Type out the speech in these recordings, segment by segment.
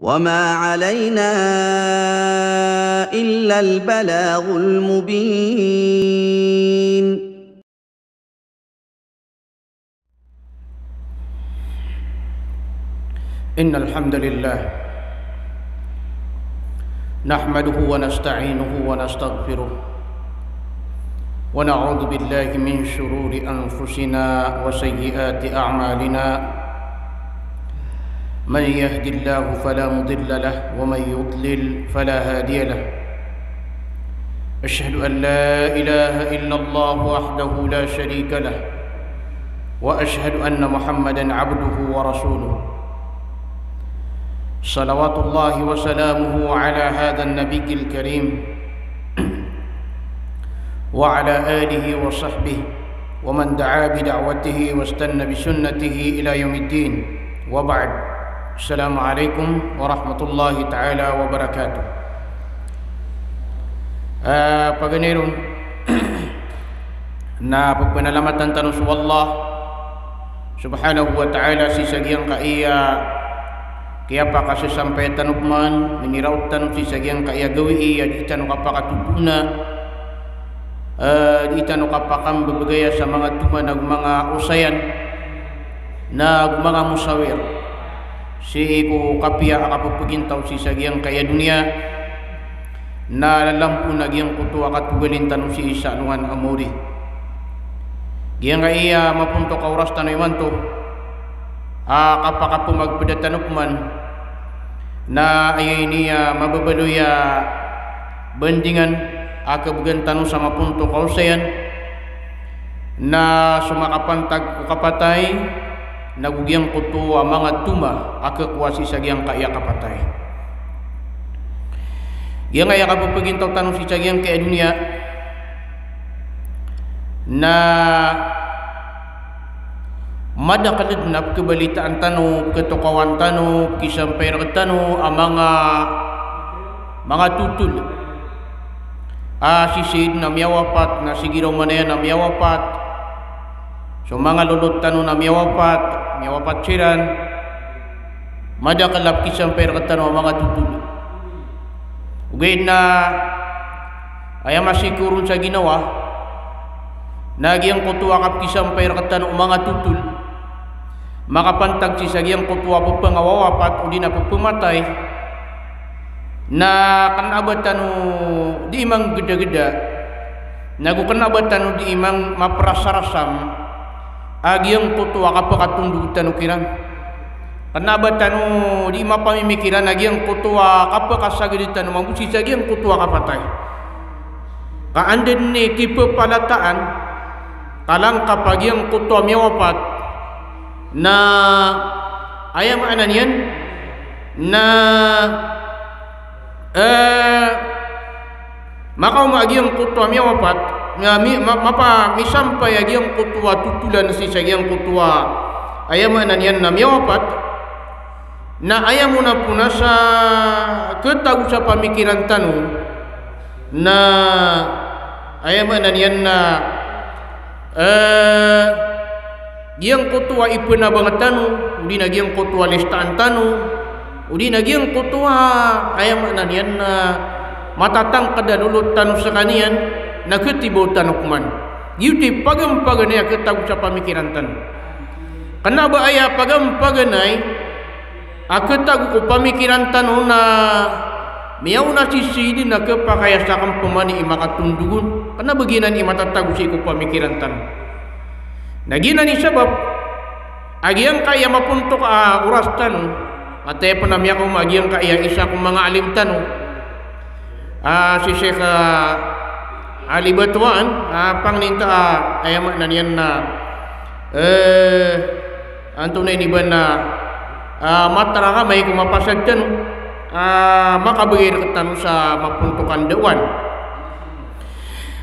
وما علينا الا البلاغ المبين إن الحمد لله نحمده ونستعينه ونستغفره ونعوذ بالله من شرور أنفسنا وسيئات أعمالنا من يهد الله فلا مضل له ومن يضلل فلا هادي له. أشهد أن لا إله إلا الله وحده لا شريك له وأشهد أن محمدا عبده ورسوله. صلوات الله وسلامه على هذا النبي الكريم وعلى آله وصحبه ومن دعا بدعوته واستنى بسنته إلى يوم الدين. وبعد. السلام عليكم ورحمة الله تعالى وبركاته uh, Paganirun na pagpanalamatan tanong sa Allah subhanahu wa ta'ala si sagyang kaiya kaya pa kasi sampay tanong man miniraw tanong si sagyang kaiya gawi iya di tanong kapakatutuna uh, di tanong kapakang babagaya sa mga tumanag mga usayan na mga musawir si ko kapia akapapagintaw si sagyang kaya dunia na lalampu na giyang kutu akatugalin tanong si isa nuan amuri. Giyang kaya mapunto ka oras tanong iman to ah, kapaka pumagpadatanok man. Na ayay niya mababaloya bandingan akabugan tanong sa mapunto ka usayan. Na sumakapantag kapatay nagugyang kuto ang mga tuma akakwasi sa giyang kaya kapatay. Yang kaya kapapagintaw tanong si Chagyang kaya dunia na madakalidnap kebalitaan tano, ketukawan tano, kisampay tano, ang mga mga tutul. Ah, si Sid na miyawapat, na si Giraw Manaya na miyawapat, So mga lulot tano na miyawapat, miyawapat siran, madakalap kisang pera tano mga tutul. Ugay na ay masikurun sa ginawa, nagyang kutuwa kap kisang pera tano mga tutul, makapantag si sagyang kutuwa po pangawawapat o di na po pumatay, na kanabatan di imang geda-geda, nagukanabatan di imang maprasarasam, agyang tutuwa kapakatundutan ukiran kanabatan di mapamimikiran agyang kutuwa kapakasagilitan mabusi sa agyang kutuwa kapatay kaanden ni kipapalataan kalang kapag yung kutuwa miyawapat na ayam anan yan na eh makaw maagyang kutuwa miyawapat nga mi, ma, mapa misampay agyang kutuwa tutulan si sagyang kutuwa ayam na niyan na miyawapat na ayam mo na po sa ketag sa pamikiran tanong na ayam na niyan na eh giyang kutuwa ipinabangat tanong udi na giyang kutuwa listaan tanong udi na giyang kutuwa ayam na niyan na matatang kadalulot tanong sa kaniyan na ketibutan ukman. Yuti pagam paganay ketag sa pamikiran tan. Kana ba aya pagam paganay aketag ko pamikiran tan na miyaw na si sidi na kepakaya sa kang pemani imakatundugun. Kana baginan imatatag si ko pamikiran tan. Nagina ni sebab agiang kaya mapuntok a uh, uras tan. Ate pa na miya ko magiang kaya isa kong mga alim tan. Ah uh, si Sheikh uh, Ali batuan apang ninta ayam na niyan na eh anto na ini ban na matra ka may kumapasag tan uh, makabagay katan sa mapuntukan dewan.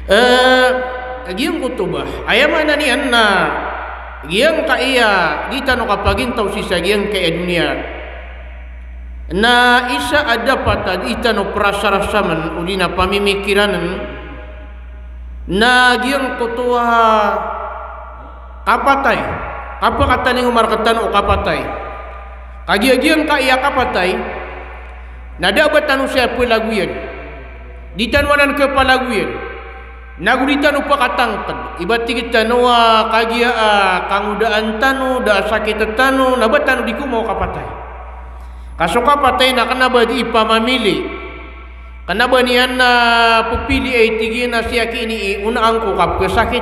Eh giyang kutuba ayam na niyan na giyang kaiya di tano kapagintaw si sa giyang kaya dunia. Na isa ada patad itano prasarasaman uli na pamimikiranan Nagyang kutuwa kapatay. Apa kata ni Umar katan o kapatay? Kagiagian ka iya kapatay, nada batanu siapa lagu yan di tanwanan kepala gue nagu di tanu pakatangkan ibat kita noa kagia kangudaan tanu da sakit tanu. Nabat tanu diku mau kapatai nak kena badi ipa mamili kena bani anna pupili ay tigi nasiyaki ini una angku kap kesakit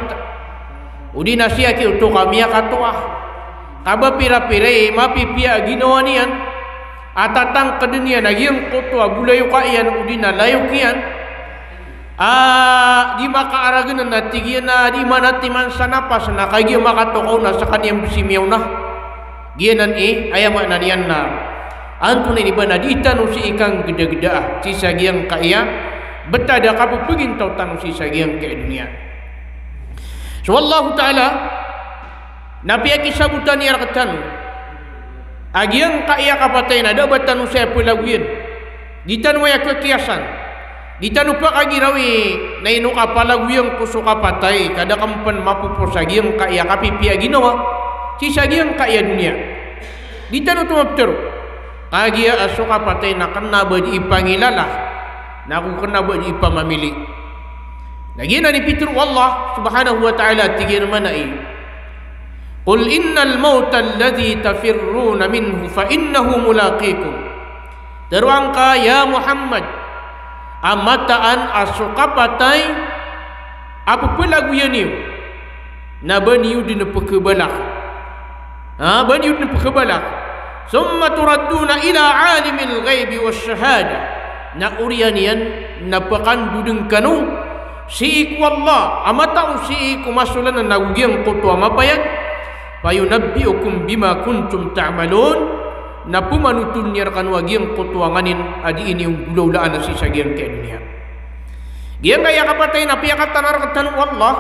udi nasiyaki untuk kami akatuah kaba pira-pira mapi pia ginawa niyan atatang kedenia naging kotwa bulayu kaian udina layukian Ah, di maka aragan na tigyan na di mana timan sa napas na kaya maka tokaw na sa kanyang bisimiyaw na. Giyanan eh, ayam na niyan na. Anto na iba na di tanong si ikang geda-geda si sagiyang kaya. Betada ka po pagintaw tanong si sagiyang kaya dunia. So Allah Ta'ala, napiyaki sabutan niya katan. Agiyang kaya kapatay na dapat tanong siya pulagwin. Di tanong ya kekiasan. Dita lupa kagi rawi na inu kapala guyang puso kapatay kada kampan mapupos sagi yang kaya kapi pia ginawa si sagi yang kaya dunia. Dita no tumapter kagi aso kapatay na kena bagi ipangilala na aku kena bagi ipamamili. Lagi na ni Peter Allah subhanahu wa ta'ala tigir mana i. Qul innal mauta alladhi tafirruna minhu fa innahu mulaqikum. Teruangka ya Muhammad amataan asuka patai apa pula lagu yang ni na baniu di nepeke ha baniu di nepeke summa turadduna ila alimil ghaibi na urianian na pakan dudung kanu? Si iku Allah amata si iku masulan na nagugiang kutu amapayat fayunabbiukum bima kuntum ta'malun. Na pumanutun niya kan wagiang kutuanganin adi ini yung gulaulaan na si sagiang kaya dunia. Giyang kaya kapatay na piyakat tanar katan Allah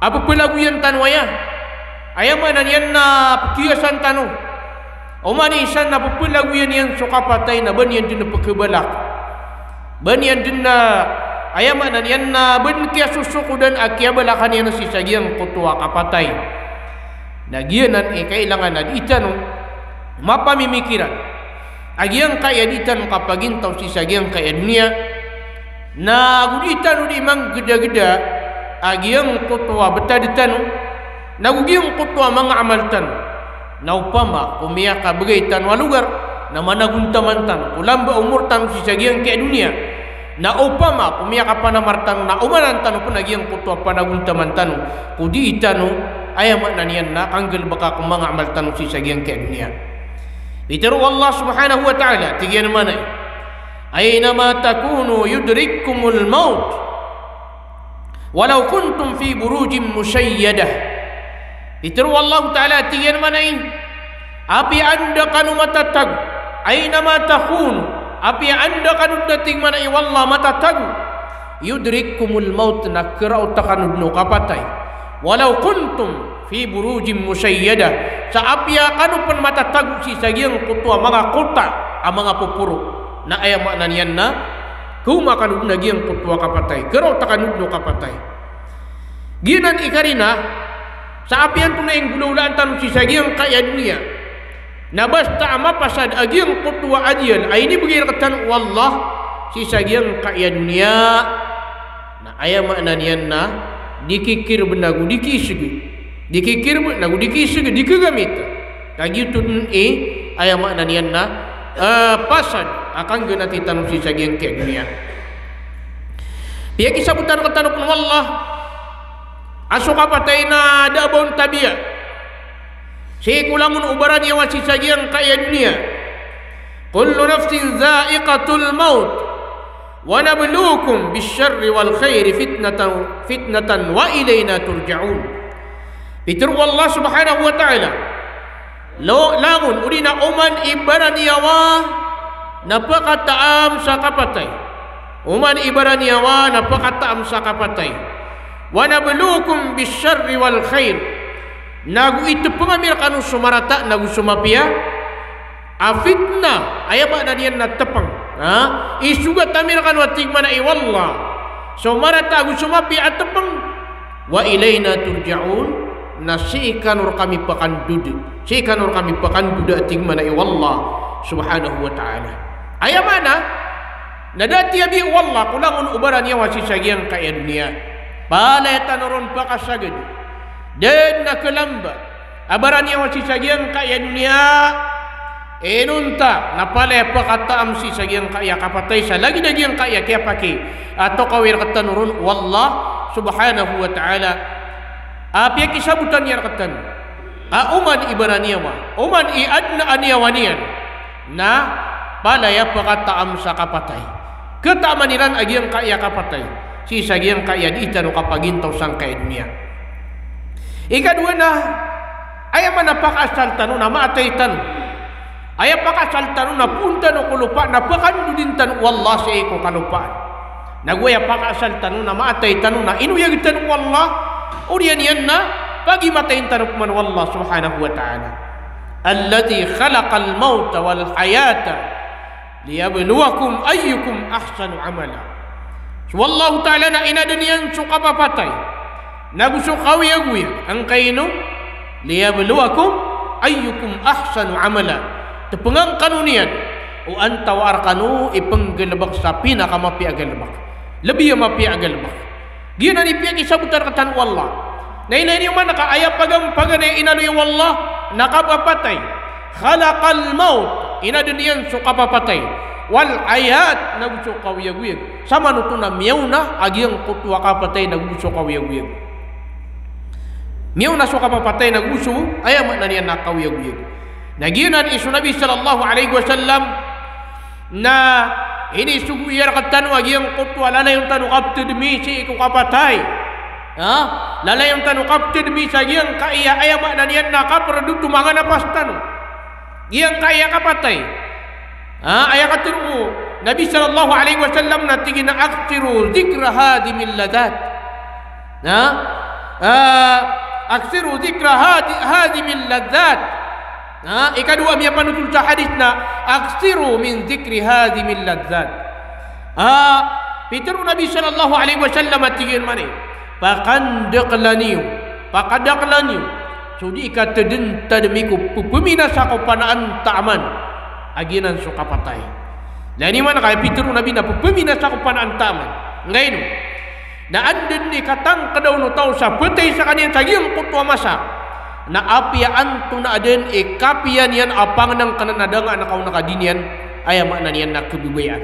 apa yang tanwaya ayam mana yan na kiyasan tanu o manisan na pelagu yan yan so kapatay na ban yan din na pagkabalak ban yan din na ayam mana yan na ban kaya susuko dan akya balakan yan si sagiang kutuwa kapatay na giyanan eh kailangan na itanong mapa mimikiran agian kaya ditan kapagin tau si sagian kaya dunia. Na guditan udi mang geda-geda. Agian kutua betaditan na gugian kutua mang amaltan na upama kumia ka begaitan walugar na mana guntamantan ulamba umur tan si sagian kaya dunia. Na upama kumia ka panamartan na umanantan pun agian kutua panaguntamantan kudi itanu ayam nanian na kanggel baka kumang amaltan si sagian kaya dunia. Diteru Allah subhanahu wa ta'ala Tiga mana Aynama takunu yudrikkumul maut? Walau kuntum fi Diteru Allah ta'ala Tiga mana Api anda kanu mata tagu. Aynama takunu Api anda kanu dating mana Wallah mata tagu. Yudrikkumul maut Nakra utakanu dunu kapatai. Walau kuntum fi burujim musayyada sa apya kanu pun mata tagu si sagiang kutua mga kota ang mga pupuro na ay makna niyan na? Kuma kanu na giang kutua kapatay kero ta kanu no kapatay ginan ikarina sa apyan tu na ing gululan tan si sagiang kaya dunia. Na basta mapasad agiang kutua ajian. Ay ini bagi katan wallah si sagiang kaya dunia. Na ay makna niyan na dikikir benagu dikisigi dikikir dikisir ke dikegamit lagi tu eh ayam makna nian na uh, pasad akan guna titan si sagi yang kek dunia. Pihak kisah putar kata Nukul Allah Asuk apa taina ada bon tabia. Si kulamun ubaran yang masih sagi yang kaya dunia. Kullu nafsin za'iqatul maut. Wa nabluukum bisyarri wal khairi fitnatan, fitnatan wa ilayna turja'un. Fitur Allah subhanahu wa ta'ala. Lo lamun udina uman ibaran yawa Napa kata am sakapatai Uman ibaran yawa Napa kata am sakapatai Wa nabluukum bisyarri wal khair. Nagu itu pengambil kanu sumarata Nagu sumapia Afitna Ayah makna dia na tepang ha? Isuga tamir kanu atik mana? Iwallah Sumarata Nagu sumapia tepang Wa ilayna turja'un. Nasikan ur kami pakan dudu. Sikan ur kami pakan dudu ating mana? I wallah. Subhanahu wa ta'ala. Ayam mana? Nadati abi wallah. Kulangun ubaran yang wasi sagian kaya dunia pala tanurun pakasagad dan nak kelamba abaran yang wasi sagian kaya dunia. Enunta napale pakata amsi sagian kaya? Kapatai sa? Lagi lagi yang kaya kaya paki atau kawir kata nurun wallah subhanahu wa ta'ala. Apa yang kisabutan yang kata a uman ibaraniya wa. Uman i adna aniyawanian na pala ya pakata amsa kapatay ketamaniran agi yang kaya kapatay si sagi yang kaya di itanu kapagintaw sang kaya dunia ikadua na ayam mana pakasal tanu na maatay tanu ayam pakasal tanu na punta no kulupa na pakandudin tanu wallah sa iko kalupaan naguya pakasal tanu na maatay tanu na inuyag tanu wallah. Uriyan yan na bagi mata intan man Allah subhanahu wa ta'ala. Alladhi khalaqal mauta wal hayata liyabluwakum ayyukum ahsanu amala wallahu ta'ala na ina duniyan suka papatay naguso kawiya guya ang kaino liyabluwakum ayyukum ahsanu amala? Tepengang kanunian. O antaw arkanu ipenggelebak sa pinakamapi agalebak lebih mapi agalebak Gina ni piyag isabutan katan wallah. Na ina ni man naka ayap pagam pagane ina wallah nakapapatay khalaqal maut ina duniyan so kapapatay wal ayat nagso kawiyaguyag sama no na miyaw na agiyang kutwa kapatay nagso kawiyaguyag miyaw na so kapapatay nagso ayam na niya nakawiyaguyag naginan isu nabi sallallahu alaihi wasallam na ini sugu iyar katanu agiyang kutwa lalay yung tanu kaptid mi si iku kapatay Ha? Lalai yang tanu kapten mi sagiang kaya ayam mak dan yang nak produk tu mangan apa stanu. Yang kaya kapatai. Ha? Ayat kata Nabi sallallahu alaihi wasallam nanti kena akhiru zikra hadimil ladat. Ha? Uh, akhiru zikra hadi hadimil ladat. Ha? Ika dua mi apa nutul hadis na akhiru min zikri hadimil ladat. Ha? Peter Nabi sallallahu alaihi wasallam nanti kena mana? Pakandaqlaniu Pakandaqlaniu Sudi kata denta demiku Pemina sako panaan ta'aman Aginan suka patai. Dan ini mana kaya pitru Nabi na Pemina sako panaan ta'aman Ngai nu Na anda ni katang kadau no tau sa Petai sa kanyan sa giyang kutwa masa. Na api antu na aden E kapian yan apang nang kananadang Anak kau nakadinian Ayah makna niyan na kebubayan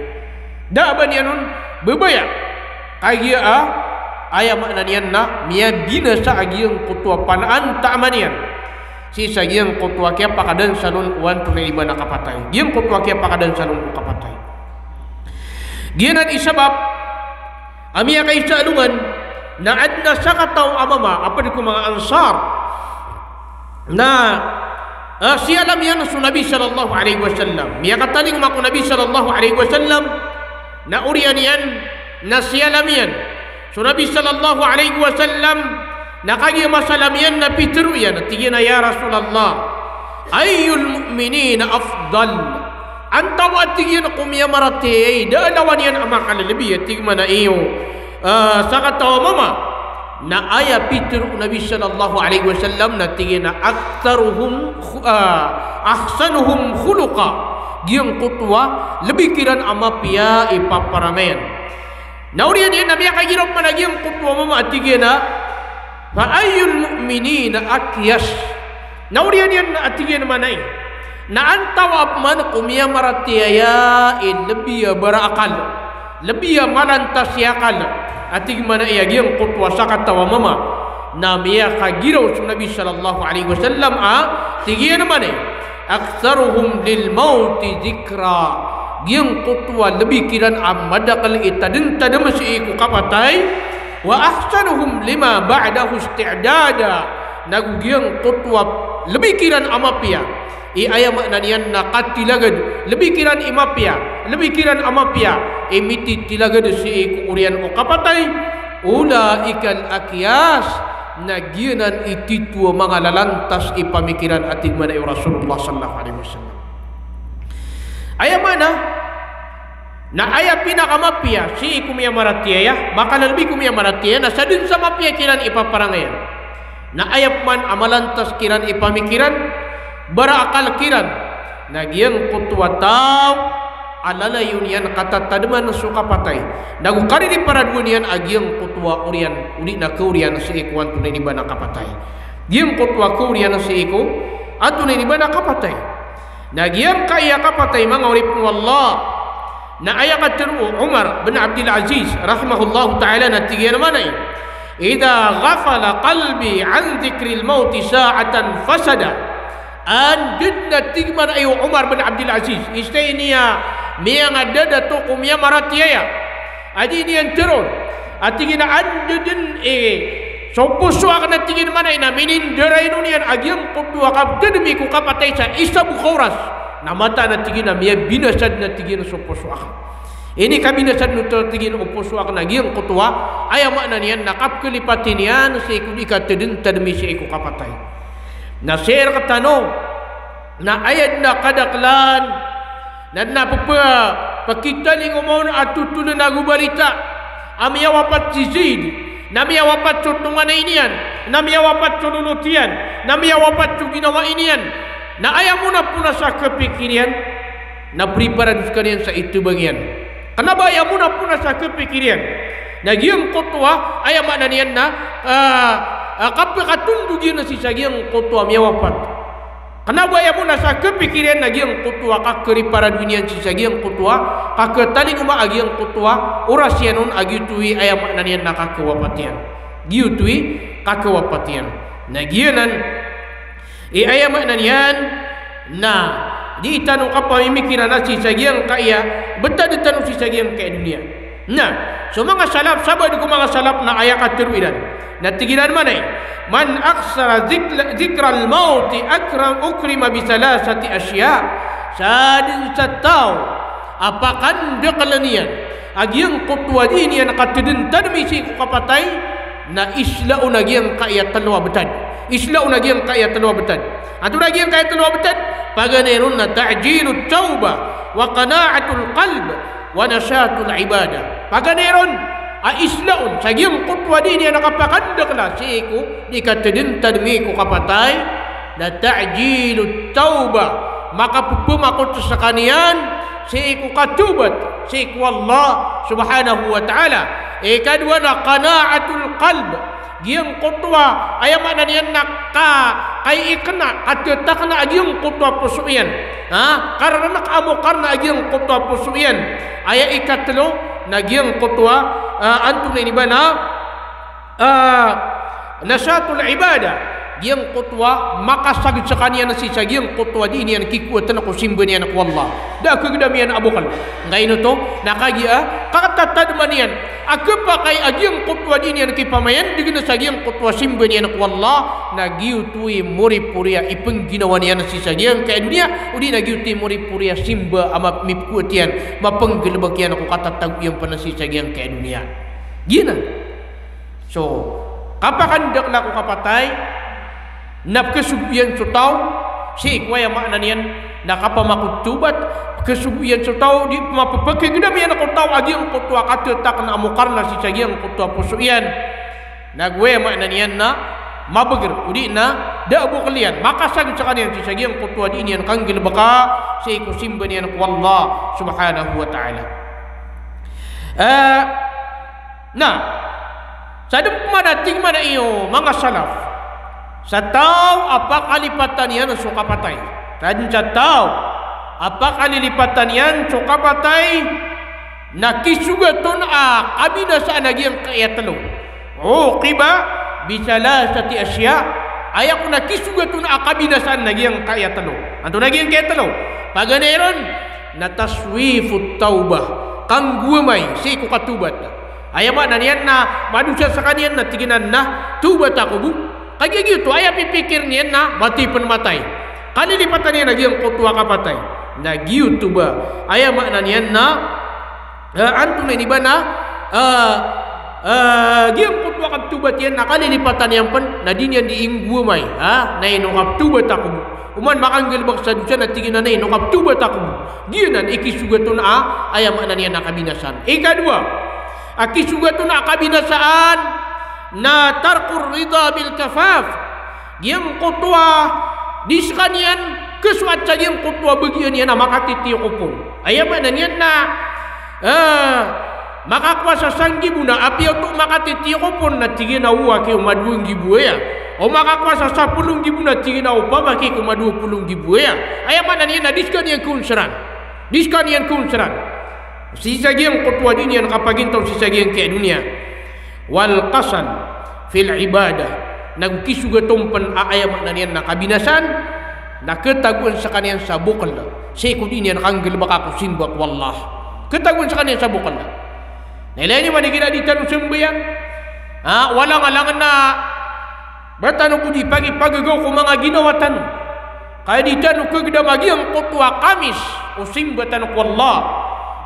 Da ba niyan nun? Bebaya Kaya ah ayah makna nian na mia bina sa agiang kutua panaan ta amanian si sa agiang kutua kia pakadan salun wan tunai iba na kapatay giang kutua kia pakadan salun kapatay gianan isabab amia kay sa na adna sa kataw amama apa di mga ansar? Na uh, si alam yan sa Nabi sallallahu alaihi wasallam. Miya kataling mga Nabi sallallahu alaihi wasallam. Na urian yan na si yan So Nabi sallallahu alaihi wasallam nakagi masalam yan na pitru yan tigina ya Rasulullah ayyul mu'minina afdal anta wa tigina kumya marati da lawan yan amakal lebih tigma na iyo uh, saka tawa mama na aya pitru Nabi sallallahu alaihi wasallam na tigina aktsaruhum uh, ahsanuhum khuluqa giyang kutwa lebih kiran ama pia ipaparamayan Nauriya dia Nabi akan girap mana lagi yang kutwa mama atiga na fa ayyul mu'minina akyas Nauriya dia atiga na manai na antawa man kumia maratiya ya in lebih berakal lebih malantas ya kal atig mana ya yang kutwa sakat tawa mama Nabi akan girap Yang kutwa lebih kiran amada kali itadin tada masih iku kapatai wa ahsanuhum lima ba'dahu isti'dada. Nagu yang kutwa lebih kiran amapia. I ayam maknanian nakati lagad lebih kiran imapia lebih kiran amapia. Emiti tilagad si iku urian o kapatai ula ikan akias. Nagianan ititua mga lalantas ipamikiran ating mana Rasulullah sallallahu alaihi wasallam Ayah mana? Na ayah pinakamapia si ikumia maratia ya, maka lebih kumia maratia na sa dun sa mapia kiran ipaparangayan. Na ayah. Man amalantas kiran ipamikiran, bara akal kiran, na giyang kutwa tao, alala yunian kata tadman suka patai. Dagu kari di para dunian agiang kutua urian udi na keurian si ikuan tunai di bana kapatai. Giang kutua keurian si iku atune di bana kapatai na giang kaya kapatai mga urip Allah na ayat katiru Umar bin Abdul Aziz rahimahullah ta'ala na tigian manay Ida ghafala qalbi an dhikril mauti sa'atan fasada. An dinna tigman ayu Umar bin Abdul Aziz. Istainia miang ada datu kumia maratia ya adi ni enteron atigina an din e sopo suak na tigin mana ina minin derai nunian agiam kudu akap demi ku kapatai sa isa bukhoras na mata na tigina mia binasad na tigin sopo ini kabinasad nuto tigin opo suak na giang kutua ayam makna nian nakap kelipatinian si ikut tedin tadmi si ikut kapatai na share katano na ayat na kadaklan na na papa pakita ling umon atutunan na gubalita amia wapat jizid namia wapat tutungan inian. Namia wapat tulunutian namia wapat ginawa inian. Na ayam muna puna sa kepikirian na preparan sekalian sa itu bagian. Kenapa ayam muna puna sa kepikirian na giyang kotwa ayam makna niyan na uh, Akap ah, katun bugi na si sagi ang kutu am yawafat. Kenapa ya pun asa kepikiran lagi yang kutua kak keri para dunia si sagi yang kutua kak ketali kuma agi yang kutua urasianun agi tui ayam maknanian nak kak kewapatian. Giu tui kak kewapatian. Nah gianan i ayam maknanian na di tanu kapa mimikiran si sagi yang kaya betul di tanu si sagi yang kaya dunia. Nah, semua salaf sabar di kuma salaf na ayat katerwiran. Natigiran mana? Man aksara zikra al-maut akram ukrima bi salasati asya. Sadin satau apakan dekalanian. Agiang kutua ini yang katidin tadmisi ku kapatai na isla unagiang kaya telua betad. Isla unagiang kaya telua betad. Atu lagi yang kaya telua betad paganerun na ta'jilut tauba wa qana'atul qalb wa nasyatul ibadah. Paganerun a islaun sagim kutwa di ni nakapakan dakla siku dikatedin tadmi ku kapatai la ta'jilu tauba. Maka pupum aku sekanian siku katubat siku Allah subhanahu wa ta'ala. Ikadwa na qana'atul qalb giyang kutwa ay mana niyan nakka kay ikna. At takna agiyang kutwa pusuyan ha? Karena nak amo karena agiyang kutwa pusuyan ay ikatlo nagyang kutwa uh, antum ini bana uh, nasatul ibadah yang kutwa maka sagit sekalian si sagi yang kutwa di ini yang kiku tan ko simben yang wallah da ke gedamian abukal ngai no to nakagi a kata tadmanian aku pakai agi yang kutwa di ini yang kipamayan digina sagi yang kutwa simben yang wallah nagiu tui muri puria ipeng ginawan yang si sagi yang ke dunia udi nagiu tui muri puria simba ama mipku tian mapeng gelebakian aku kata tagu yang pernah si sagi yang ke dunia. Gina so kapakan dak laku kapatai Nap kesubuyan so tau si kwa ya makna nian nak apa makut tubat kesubuyan so tau di mapapake gida mi anak tau. Agi ang kutua kata tak na amukarna si sagi ang kutua pusuyan na gue makna nian na mabagir udi na da abu kalian. Maka sagi sakanian si sagi ang kutua di ini ang kanggil baka si kusimba nian ku Allah subhanahu wa ta'ala. Uh, nah sadem mana ting mana iyo? Mga salaf saya tahu apa kalipatan yang suka patai. Dan saya tahu apa kalipatan yang suka patai. Nak juga tun a kabina sa lagi yang kaya telu. Oh kiba bisa lah sati asya. Ayah pun nak juga tun a kabina sa lagi yang kaya telu. Antu lagi yang kaya telu. Paganeron na taswifut taubah. Kang gua mai si ku katubat. Ayah mak nanian na manusia sekalian na tiginan na tubat bu. Lagi gitu ayah pikir ni na mati pun matai. Kali lipatan ni lagi yang kutua kapatai. Na gitu ba. Ayah makna ni na uh, antum ni bana uh, uh, giam kutua kap tuba tian na kali lipatan yang pun na din yang diinggu mai. Ha, na ino kap tuba takum. Uman makan gel bak sadusa na tigina na ino kap tuba takum. Dia nan iki sugatun a ayah makna ni na kabinasan. Ika dua. Aki sugatun a kabinasaan na tarkur rida bil kafaf. Yang kutwa di sekalian kesuat yang kutwa bagian yang nama kati tiup pun ayam mana niat na ah maka kuasa sanggi buna api untuk maka titiro pun na tinggi na uwa ke umadu gibu ya? O maka kuasa sapulung gibu na tinggi na upa baki ke umadu pulung gibu ya? Ayam mana niat na diskan yang kun seran? Diskan yang kun seran? Sisa yang kutua dunia yang kapagin tau sisa yang ke dunia wal qasan fil ibadah nagkisu gatumpan ayam mana niat na kabinasan na ketaguan sakanian sabukan la Seko din yan kanggil baka ko simbak wallah. Ketaguan sa kanya sabukan la. Nilay niyo manigila di tanong sumbayan. Ha, walang alangan na Bertanong ko di pagi pagagaw ko mga ginawa tanong. Kaya di tanong kagda magi ang kutwa kamis o simba tanong wallah.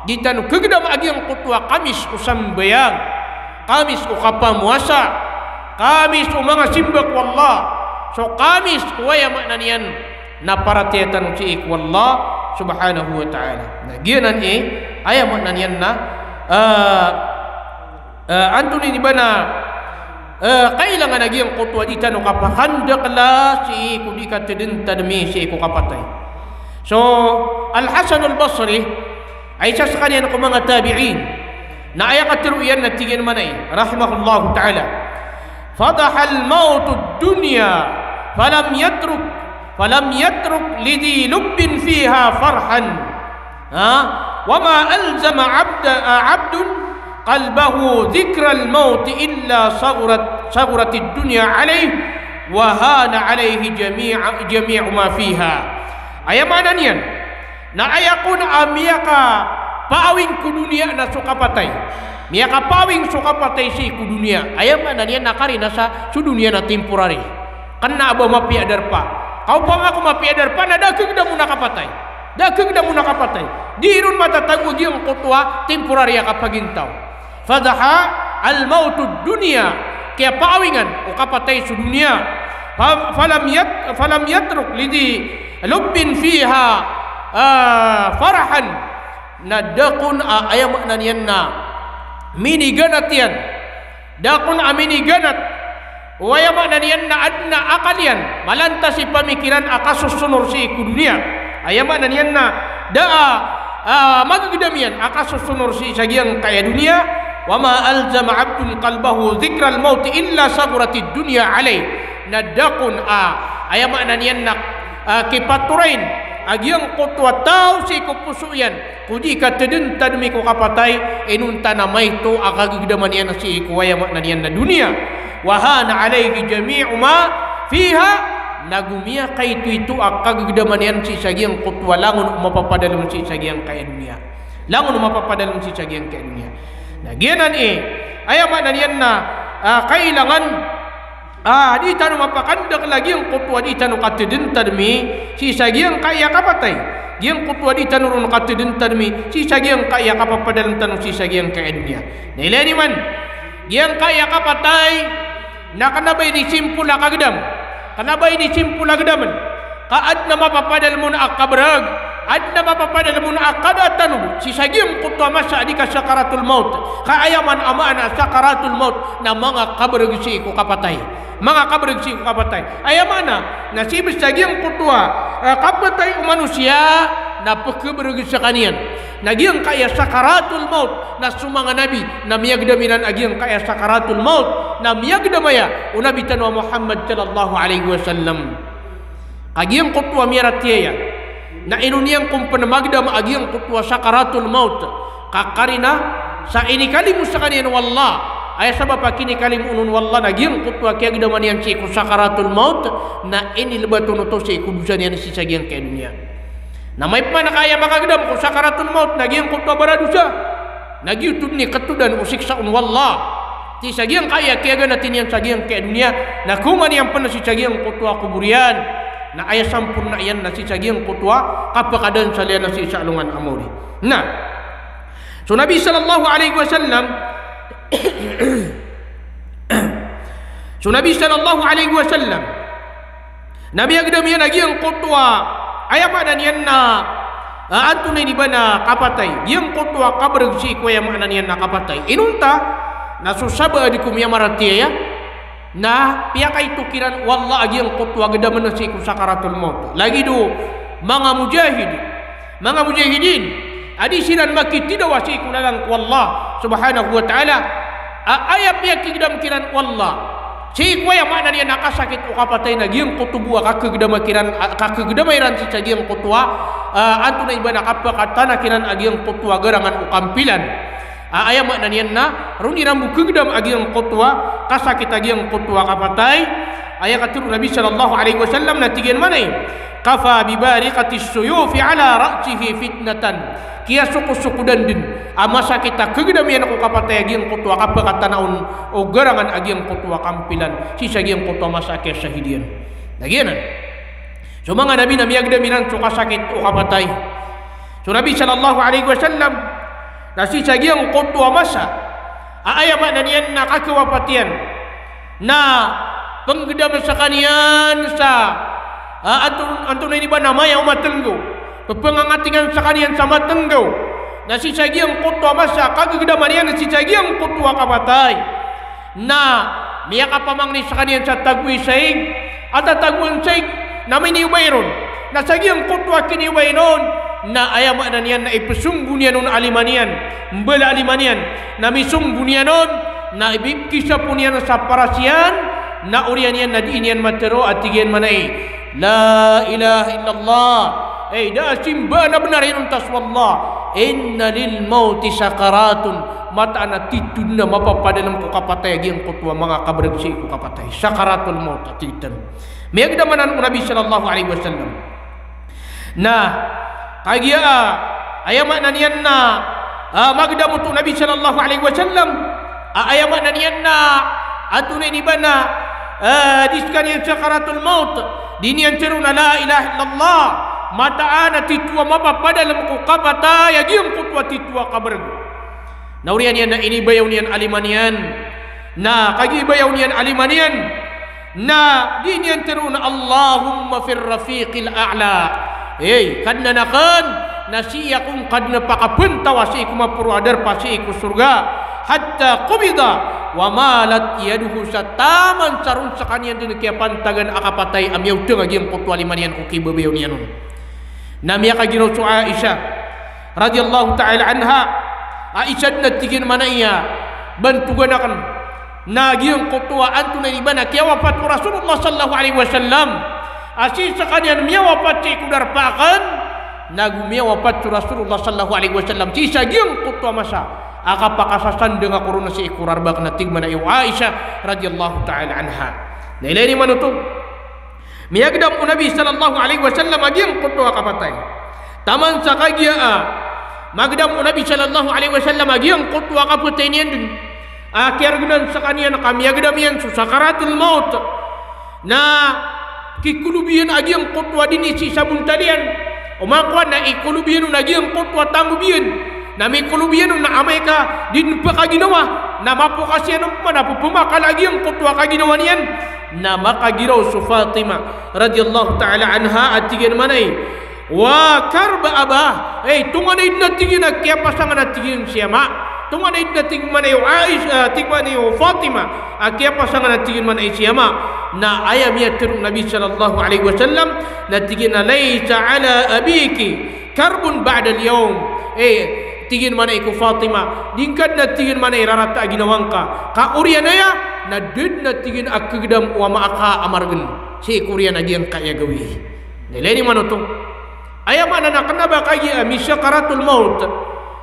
Di tanong kagda magi ang kutwa kamis o sambayang. Kamis o kapamuasa. Kamis o mga simbak wallah. So kamis o ay makna niyan na paratiyatan si ikwallah subhanahu wa ta'ala. Na giyanan eh ayam makna niyan na uh, uh, antuni ni bana uh, kailangan lagi ang kutwa di tanong kapahandak si iku di katidinta demi si iku kapatay so Al-Hasan al-Basri ay isa sa kanya ng mga tabi'in na tingin man ay rahimahullah ta'ala fadaha al-maut ad-dunya falam yatruk فلم يترك لذي لب فيها فرحا. ها؟ وما ألزم عبد عبد قلبه ذكر الموت إلا صغرت صغرت الدنيا عليه وهان عليه جميع جميع ما فيها. أي معنى نيان na ayakun amiyaka pawing ku dunia na sukapatai miyaka pawing sukapatai si ku dunia ayam mana niyan nakari nasa su dunia na temporary kena aba mapi adarpa Kau pang aku mapi adar pana dah ke kita muna kapatai. Dah ke kita muna kapatai. Di mata tagu giang kotua temporary ka pagintau. Fadaha al mautu dunia kia pawingan o kapatai su dunia. Falam yat falam yatruk lidi lubbin fiha uh, nadakun uh, ayam makna na mini ganatian. Dakun amini ganat. Waya makna niyan na adna akalian. Malanta si pamikiran akasusunor si iku dunia. Aya makna niyan na daa uh, magagdamian akasusunor si sagiang kaya dunia. Wa ma alzama abdun qalbahu dzikral maut illa sagurati dunya alai. Nadakun a aya makna niyan na kipaturain agiang kutwa tau si kupusuyan. Kudi ka tedin tadmi ko kapatay inunta na may to akagagdaman yan si iku waya makna niyan na dunia. Wahana alaihi jami'u ma fiha. Nagumia kaitu itu akagdaman yan si sagiang kutwa. Langun mapapadalam si sagiang kaya dunia. Langun mapapadalam si sagiang kaya dunia. Nah gianan eh. Ayaman na yan na uh, kailangan Ah, di tanu mapakandak lagi yang kutwa di tanu katidin tadmi si sagiang kaya kapatai. Yang kutwa di tanu run katidin tadmi si sagiang kaya kapapadalam tanu si sagiang kaya dunia. Nilai ni man. Yang kaya kapatai na kanaba ini simpul akagdam kanaba ini simpul agdaman kaad na mapapadal mo na akabrag ad na mapapadal mo na akadatan si sagim kutwa masa di ka sakaratul maut kaayaman amana sakaratul maut. Na mga kabrag si ko kapatay mga kabrag si ko kapatay ayamana? Na si sagim kutwa uh, kapatay manusia na pagkabrag sa kaniyan Nagiang kaya sakaratul maut. Na sumanga nabi. Na miyagdaminan agiang kaya sakaratul maut. Na miyagdamaya o nabi tanwa Muhammad sallallahu alaihi wasallam. Agiang kutwa miratiyaya na inuniyang kung panamagdam agiang kutwa sakaratul maut. Kakarina sa ini kalimu sa kaniyan wallah. Ay sabab kini kalim unun wallah na giyang kutwa kaya gdaman yan si sakaratul maut. Na ini lebatun to si kudusan yan si sagiyang kaya dunia. Na may pa na makagdam kung sakaratul maut naging kung pabarado siya nagyutub ni katudan usik sa unwallah ti sagiang kaya kaya ganatin yan sagiang kaya dunia. Na kuman yan pa na si sagiang kutwa kuburian na aya sampun na yan na si sagiang kutwa kapakadan sa liyan na si saalungan amori na so Nabi sallallahu alaihi wasallam so Nabi sallallahu alaihi wasallam Nabi agdam yan nagiang kutwa ayam ada nian na uh, antu ni bana kapatai. Yang kutwa kabar si yang mana nian na kapatai? Inunta na susaba di kum yang maratia ya na pihak itu kiran wallah agi yang kutwa geda mana si ku sakaratul maut. Lagi do mga mujahid mga mujahidin. Adi siran maki tidak wasi kulalang wallah subhanahu wa ta'ala. Ayat yang kidam kiran wallah. Si ko ya mana dia nak sakit ko kapatai na giang kutubu ka gedam kiran ka gedam si giang kutua antu na ibana kappa katana kiran agiang kutua gerangan ukampilan ayat makna dia na runi rambu kegedam agiang kutua kasakit agiang kutua kapatai ayat kata Nabi sallallahu alaihi wasallam na tigen mana? Kafa bi bariqati suyufi ala ra'sihi fitnatan. Kia suku-suku dan din. Amasa kita kegedam yang aku kapatay agiang kutua kapa kata naun? O garangan agiang kutua kampilan. Si agiang kutua masa ke sahidian nagianan so mga nabi na miyagda minan suka sakit o kapatay so nabi sallallahu alaihi wasallam na si agiang kutua masa. Aayama na niyan na kakawapatian na penggedam sa. Kanian sa antun antun ini ba namanya umat tenggu. Pepengangatingan sekalian sama tenggau nasi cagi yang kutwa masa. Kagak gede maria nasi yang kutwa kabatai na miak apa mang ni sekalian sa tagui saing. Ada taguan saing nama ini ubairun. Na cagi yang kutwa kini ubairon na ada nian na ipesung bunianun alimanian mbela alimanian na misung bunianon na ibib kisah punian sa parasian na urianian na diinian matero atigian manai. La ilaha illallah. Eh dah simba na benar yang tas wallah inna lil mauti sakaratun. Mata ana titun na mapa pada nam ko kapatay yang ko tuwa mga kabragsi ko kapatay sakaratul maut titan mayag da manan nabi sallallahu alaihi wasallam. Na kagia ayama na niyan na magda mo to nabi sallallahu alaihi wasallam. Ayama na niyan na atune ni bana diskan yang sakaratul maut. Dinian ceruna la ilaha illallah. Mata ana titua mapa pada lam ku kapata ya gium ku tua titua kabargu naurian yan na ini bayawnian alimanian na kagi bayawnian alimanian na dinian teruna Allahumma fir rafiqil a'la hey kadna nakan nasiya kung kadna pakapenta wasi ku mapuruadar pasi ku surga. Hatta qubida wa malat yaduhu sataman sarun sakanian dinu kia pantagan akapatai am yau tengah giam kutu alimanian uki bebeunian Namia kagiro tu Aisyah radhiyallahu taala anha Aisyah na mana ia? Bantu ganakan nagiung kutua antu na ibana kia wafat Rasulullah sallallahu alaihi wasallam asi sakanian mia wafat ci kudar pakan nagu mia wafat Rasulullah sallallahu alaihi wasallam ci sagiung kutua masa aka pakasasan dengan kuruna si ikurar bak na tigmana iu Aisyah radhiyallahu taala anha Nilai ini manutu Miyagdam Nabi sallallahu alaihi wasallam agiang kutwa kapatai. Taman sakagia a. Magdam Nabi sallallahu alaihi wasallam agiang kutwa kapatai niyan din. Akhir gunan sakanian kami agdam yan susakaratul maut. Na kikulubiyan agiang kutwa din isi sabun talian. Umakwa na ikulubiyan agiang kutwa tamubiyan. Nami kulubiyan na amay ka din pa kaginawa. Na mapo kasi ano pa na pupumaka lagi ang kutwa kaginawa niyan na makagiraw su Fatima radhiyallahu ta'ala anha at tigin manay wa karba aba eh tunganay na tigin na kaya pasangan na tigin ma tunganay na tigin manay Aisha tigman ni Fatima at kaya pasangan na tigin manay siya ma na ayam ya tirung Nabi sallallahu alaihi wasallam na tigin na laysa ala abiki karbun ba'da al-yawm. Eh tingin mana iku Fatima dingkat na tingin mana irarata ginawangka ka urian ya? Na did na tingin akagdam wa maaka amargen si kurian agi ang kaya gawi nileni mano to aya mana na kanaba kagi misya karatul maut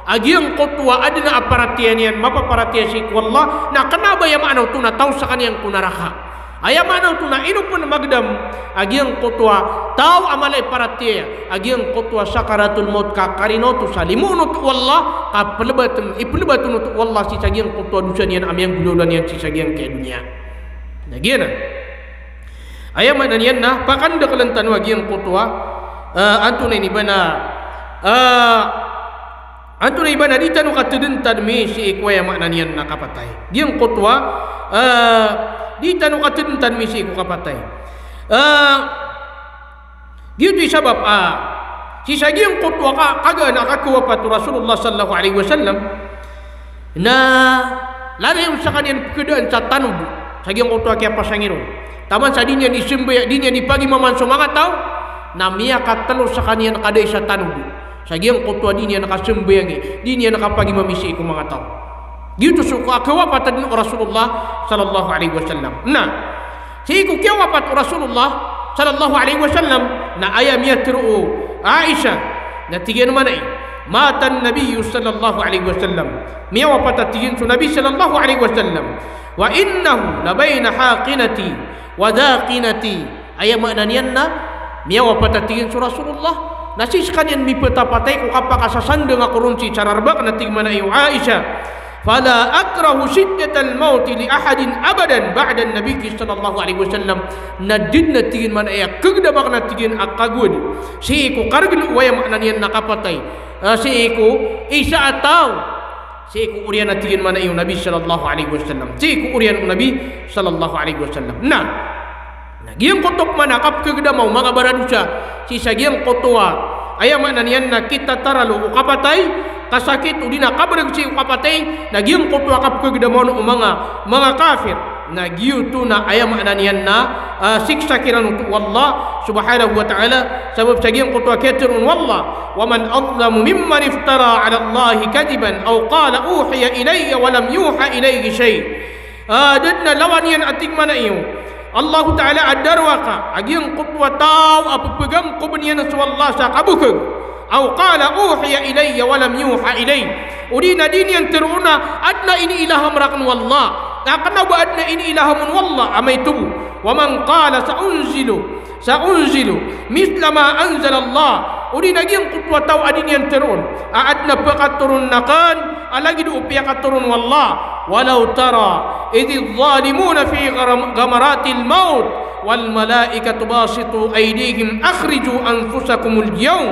agi ang kotwa adina aparatian yan mapaparatian si wallah na kanaba ya mana to na taw sa kaniyang kunaraka Ayam mana tu nak inu pun magdam. Agiang kotwa tahu amalai para tia agiang kotwa sakaratul maut ka karino tu salimu tu wallah ka pelebatun ipelebatun tu wallah si sagiang kotwa dusan yang amiang gudolan yang si sagiang ke dunia. Nagiana. Ayam mana nian nah pakan dah kelentan agiang kotwa uh, antu ni bana uh, antu ni bana di tanu katudun tadmi si ikwaya makna nian nak kapatai. Giang kotwa uh, tanu katin tan misi ku kapatai. Uh, dia tu sebab ah uh, si sagi yang kutwa ka nak aku wapat Rasulullah sallallahu alaihi wasallam. Na lari yang sakan yang kedua sa tanu sagi yang kutwa kia pasangiru taman sadinya di sembe dinya di pagi maman semangat tau. Namia katelu sakan yang kada isa tanu Sagiang kutua dini yang nakasembayangi, dini yang nakapagi mamisi iku mga tao. Gitu suka kewapatan Rasulullah sallallahu alaihi wasallam. Nah, si iku kewafat Rasulullah sallallahu alaihi wasallam na ayam yatru Aisyah na tigen mana mata Nabi sallallahu alaihi wasallam. Mia wafat tigen su Nabi sallallahu alaihi wasallam. Wa innahu labaina haqinati wa daqinati ayam maknanianna mia wafat tigen su Rasulullah Nasi sekalian mi petapatai ku apa kasasan dengan kurunci cara rebak nanti mana iu Aisyah. Fala akrahu syiddatal maut li ahadin abadan ba'da Nabi sallallahu alaihi wasallam. Nadid nanti mana ya kegda bak nanti akagud. Si iku kargil waya makna nian nakapatai. Ah, si iku isa atau si iku urian nanti mana iu Nabi sallallahu alaihi wasallam. Si iku urian Nabi sallallahu alaihi wasallam. Nah, Giyang kotok mana kap ke mau mga baradusa si sa giyang ayam mana niyan na kita taralu ukapatai kasakit udina kabarag si ukapatay na giyang kotoa kap ke mau mga mga kafir. Na giyu tu na ayam mana niyan na uh, siksa kiran untuk wallah subhanahu wa ta'ala. Sebab sa giyang kotoa ketirun wallah. Wa man mimman iftara ala Allah kadiban aw qala uhiya ilayya wa lam yuha ilayhi shay. Uh, dadna lawan yan ating mana iyo Allah Ta'ala adarwaka agiang qutwa taw apa pegang kubniyan sa Allah sa kabukag aw qala uhiya ilayya wa lam yuha ilay udina diniyan tiruna adna ini ilaham rakn wallah. Na kana ba adna ini ilaham wallah amay tubu wa man qala sa uri lagi yang kupwa tau adin yang terun aad na pakat turun nakan alagi do upiakat turun wallah walau tara idhi zalimuna fi gamarati al-maut والملائكة باسطوا أيديهم أخرجوا أنفسكم اليوم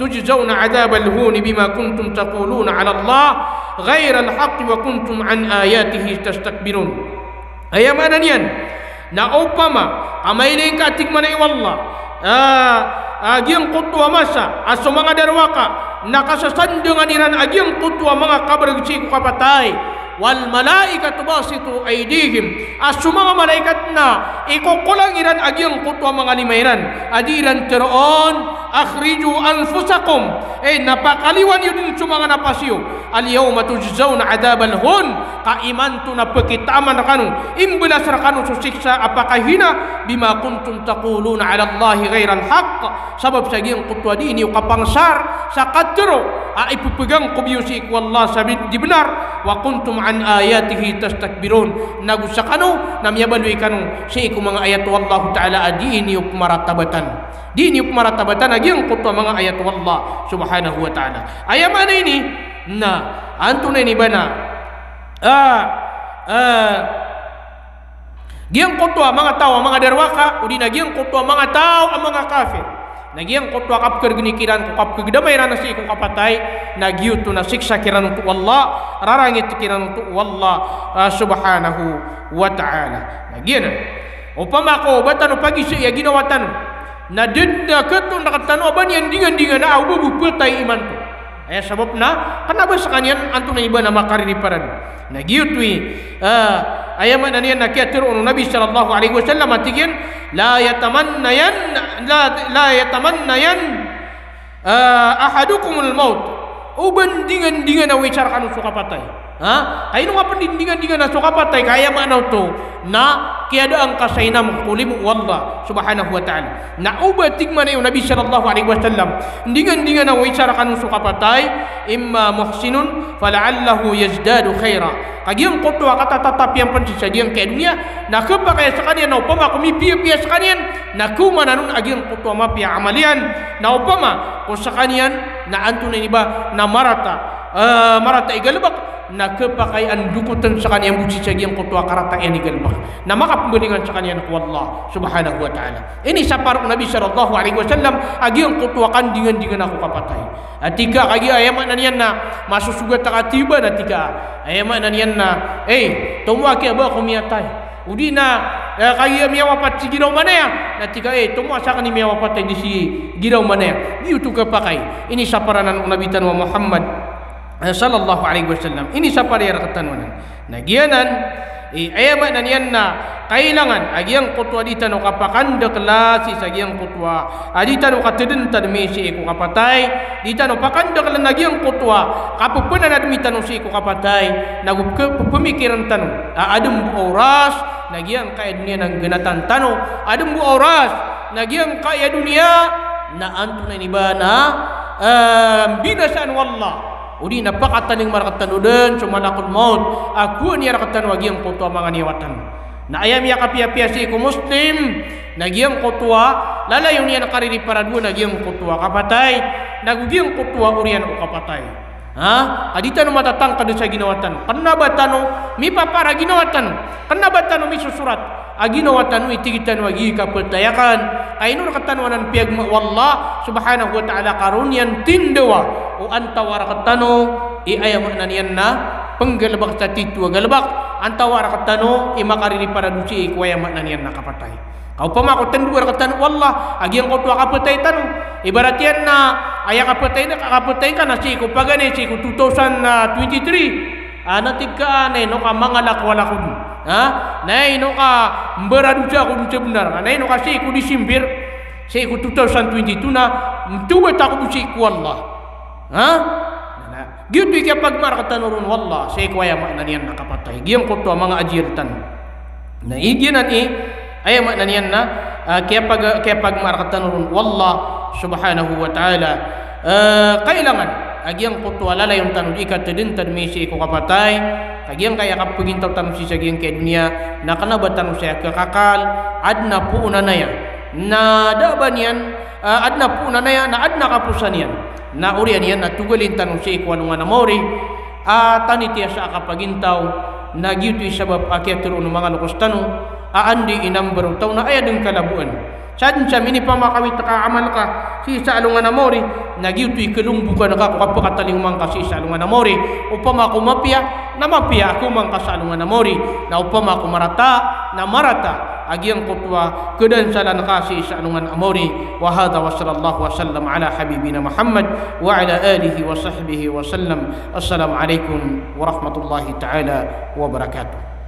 تجزون عذاب الهون بما كنتم تقولون على الله غير الحق وكنتم عن آياته تستكبرون أي ما نيان na opama amailen ka tikmane wallah ah agyang kutwa masa aso mga darwaka nakasasandungan iran agyang kutwa mga ko kapatay wal malaikatu basitu aidihim. Asuma mga malaikat na ikukulang iran agyang kutwa mga limairan adiran teroon akhriju anfusakum. Eh napakaliwan yun din mga napasyo al yawma tujzauna adabal hun. Kaiman tu na pekitaman kanu imbelas kanu susiksa apakah hina? Bima kuntum taquluna ala allahi ghairal haqq sabab sa agyang kutwa di ini kapangsar sa katero a ipupegang kubiyusi ku Allah sabit di benar. Wa kuntum an ayatihi tastakbirun. Nagusakano namyabalwi kanu si iku mga ayat Allah taala adi ini maratabatan di ini maratabatan agi ang kutwa mga ayat Allah subhanahu wa taala. Ayam mana ini? Na antu ini bana. Ah ah Giyang kutwa mga tao mga derwaka. Udi na giyang kutwa mga tao ang mga kafir Nagiang kutwa kap kergini kiran ko kap kegdamay rana si ko kapatay nagiu tu na siksa kiran untuk Allah rarangit kiran untuk Allah uh, subhanahu wa ta'ala. Nagian upama ko batan pagi si ya ginawa tan na denda ketu nakatano ban yang dingan dingan na au bu putai iman tu eh sebab na kenapa sekalian antu na iba nama kariri paran nagiu tu uh, ayam dan yang nak kiatur unu Nabi sallallahu alaihi wasallam. Atikin la yatamanna yan la la yatamanna yan uh, ahadukumul maut. Uban dengan dengan awi suka patai. Ha ayo apa dengan dengan suka patai? Kaya mana tu. Na keadaan kasainam kulim wallah subhanahu wa ta'ala na ubatik mana yung Nabi sallallahu alaihi wasallam dengan dengan awi carakan suka patai imma muhsinun fala'allahu yazdadu khaira Kagian koto kata tatap yang penting saja yang ke dunia. Nak pakai sekalian, nak upama kami pia pia sekalian. Nak ku mana nun agian koto ma pia amalian. Nak upama ko sekalian nak antu ni ba na marata uh, marata igalbak na kepakaian dukutan sakan yang buci sagi yang kutua karata yang digelbak na maka pembandingan sakan yang ku Allah subhanahu wa ta'ala. Ini sapar Nabi sallallahu alaihi wasallam. Agi yang kutua kan dengan dengan aku kapatai. Tiga kagi ayam nanian na masuk suga tak tiba na tiga. Ayam nanian na eh tomu aki abah kumiatai Udina eh, kaya miya wapat si giraw mana ya? Natika eh tumo asakan ni miya wapat di si giraw mana? Ya? Diyo tu kepakai. Ini saparanan Nabi Tanwa Muhammad sallallahu alaihi wasallam ini siapa dia? Kata nuan nagianan i aya makna nianna kailangan agi yang kutwa di tanu kapakanda kelasi sagi yang kutwa adi tanu kateden tan mesi ku kapatai di tanu pakanda kelan agi yang kutwa kapu pun ada mi tanu si ku kapatai nagu ke pemikiran tanu adem oras nagi yang kaya dunia nang genatan tanu adem bu oras nagi yang kaya dunia. Na antuna ni bana um, binasaan wallah Udi na pakatan ng marakatan uden cuma nakul maut. Aku ni rakatan wagi ang kutwa mga niwatan. Na ayam ya kapia-pia si ku muslim nagyang kutwa lalayon niya nakariri para dua nagyang kutwa kapatay nagugyang kutwa urian o kapatay. Ha? Adita no matatang kada sa ginawatan. Kanna ba tano mi papara ginawatan? Kanna ba tano mi susurat? Aginawatan mo itigitan wagi kapatayakan. Ay no nakatanuanan piyag wallah subhanahu wa ta'ala karunyan tindawa o antawara katano i ayam na niyan na penggalbak sa titu galbak antawara katano i makariri para dusi i niyan na kapatay. Kau pama ko tendu katan wallah agi ang kotwa kapatay tanu. Ibarat yan na aya kapatay na kapatay ka na si ko pagani si ko 2023 ana tika ne no ka mangalak wala ko ha? Nay no ka beradu ja ko dun benar. Nay no ka si ko disimbir si ko 2022 na mtuwa ta ko si ko Allah ha? Gitu ka pagmar ka tanurun wallah si ko aya makna niyan nakapatay giyang ko to mga ajirtan na iginan i ay makna niyan na. Kaya pag kaya pagmar ka tanurun wallah subhanahu wa ta'ala. Kailangan agiang kutwa lala yung tanu ika tedin tad misi ko kapatay. Agiang kaya kapugin taw tanu si sagiang kay dunia na kana ba tanu siya kakakal. Adna po na naya na daban yan. Uh, adna po na naya na adna kapusan yan. Na urian yan. Na tugalin tanu si ko anong anamori at tani tiya sa akapagintaw na gitu sabab akyat tiro mga lukos tanu aandi inambaru. Taw na ayadeng kalabuan. Sadin sa mini pa makawit ka ka. Si sa alungan na mori. Nagiutoy kalumbu ka naka kapag kataling man kasi sa alungan na mori. Upama ako mapia na mapia ako man ka sa alungan na mori. Na upama ako marata na marata. Agiang kutwa kedan salan kasi sa alungan amori wa hadha wa sallallahu wa sallam ala habibina Muhammad wa ala alihi wa sahbihi wa sallam. Assalamu alaikum wa rahmatullahi ta'ala wa barakatuh